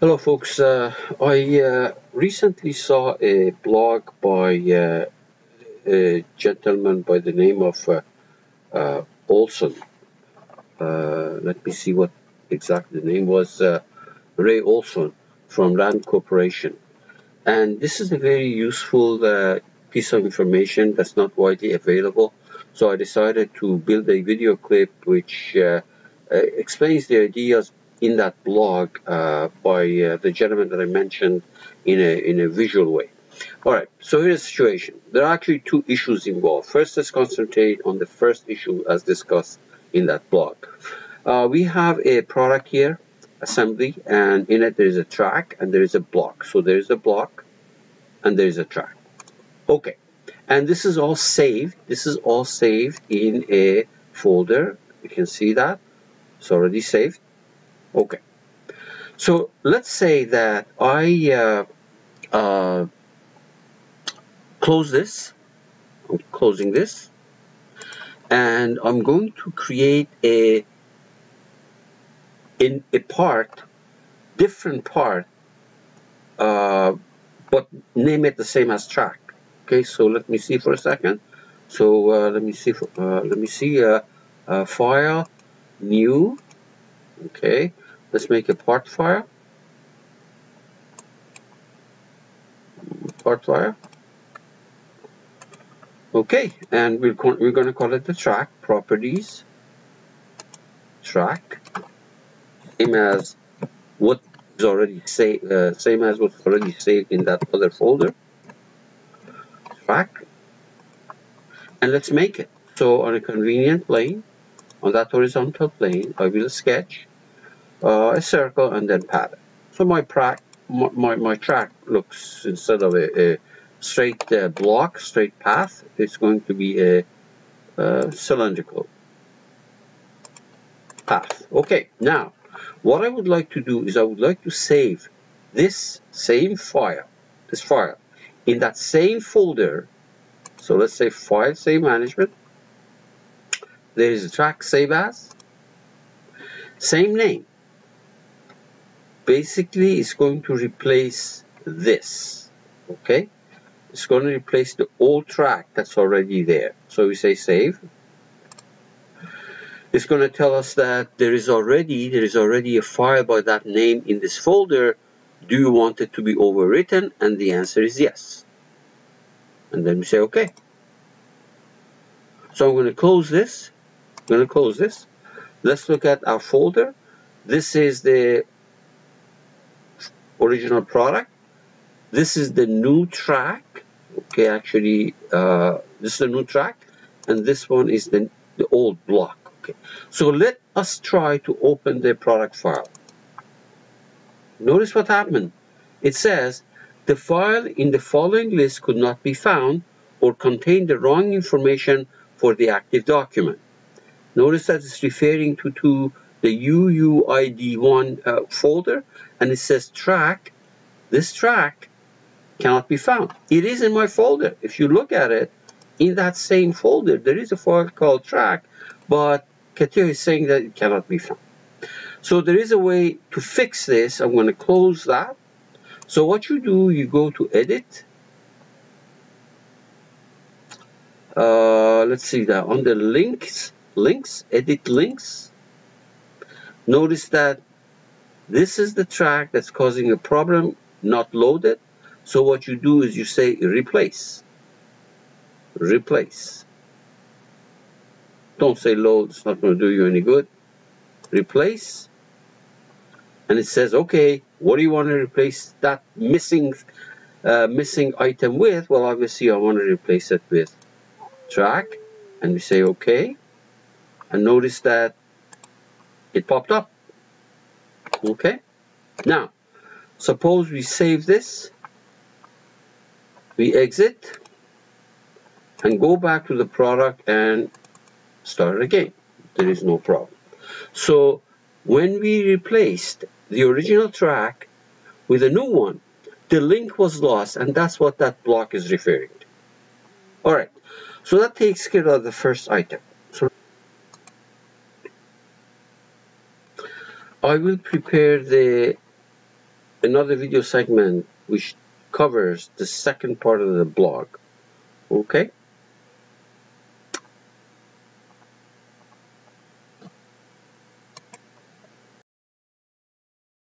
Hello folks, uh, I uh, recently saw a blog by uh, a gentleman by the name of uh, uh, Olson. Uh, let me see what exactly the name was. Ray Olson from Rand Corporation. And this is a very useful piece of information that's not widely available. So I decided to build a video clip which explains the ideas in that blog uh, by uh, the gentleman that I mentioned in a, in a visual way. All right, so here's the situation. There are actually two issues involved. First, let's concentrate on the first issue as discussed in that blog. Uh, we have a product here, assembly, and in it there is a track and there is a block. So there is a block and there is a track. Okay, and this is all saved. This is all saved in a folder. You can see that. It's already saved. Okay. So let's say that I uh, uh, close this. I'm closing this. And I'm going to create a in a part, different part, uh, but name it the same as track. Okay, so let me see for a second. So uh, let me see. Uh, let me see. Uh, file, new. Okay, let's make a part file. Part file. Okay, and we're, we're going to call it the track properties track, same as what is already saved, uh, same as what's already saved in that other folder. Track, and let's make it. So on a convenient plane, on that horizontal plane, I will sketch uh, a circle and then pattern. So my, my, my, track looks, instead of a, a straight uh, block, straight path, it's going to be a, a cylindrical path. Okay, now, what I would like to do is I would like to save this same file, this file, in that same folder. So let's say file save management. There is a track save as. Same name basically it's going to replace this okay? It's going to replace the old track that's already there. So we say save. It's going to tell us that there is already there is already a file by that name in this folder. Do you want it to be overwritten? And the answer is yes. And then we say okay. So I'm going to close this. I'm going to close this. Let's look at our folder. This is the original product. This is the new track. Okay, actually, uh, this is the new track, and this one is the, the old block. Okay, so let us try to open the product file. Notice what happened. It says the file in the following list could not be found or contained the wrong information for the active document. Notice that it's referring to, to the UUID1 uh, folder and it says track. This track cannot be found. It is in my folder. If you look at it, in that same folder, there is a file called track, but CATIA is saying that it cannot be found. So there is a way to fix this. I'm going to close that. So what you do, you go to edit. Uh, let's see that on the links, links, edit links. Notice that this is the track that's causing a problem, not loaded. So what you do is you say replace. Replace. Don't say load, it's not going to do you any good. Replace. And it says, okay, what do you want to replace that missing uh, missing item with? Well, obviously I want to replace it with track. And we say okay. And notice that it popped up. Okay? Now, suppose we save this, we exit, and go back to the product and start again. There is no problem. So, when we replaced the original track with a new one, the link was lost, and that's what that block is referring to. Alright, so that takes care of the first item. So I will prepare the another video segment which covers the second part of the blog. Okay?